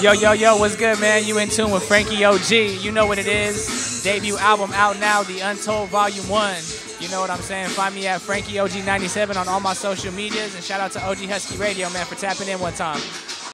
Yo, yo, yo, what's good, man? You in tune with Frankie OG. You know what it is. Debut album out now, The Untold Volume 1. You know what I'm saying? Find me at Frankie OG97 on all my social medias. And shout out to OG Huskey Radio, man, for tapping in one time.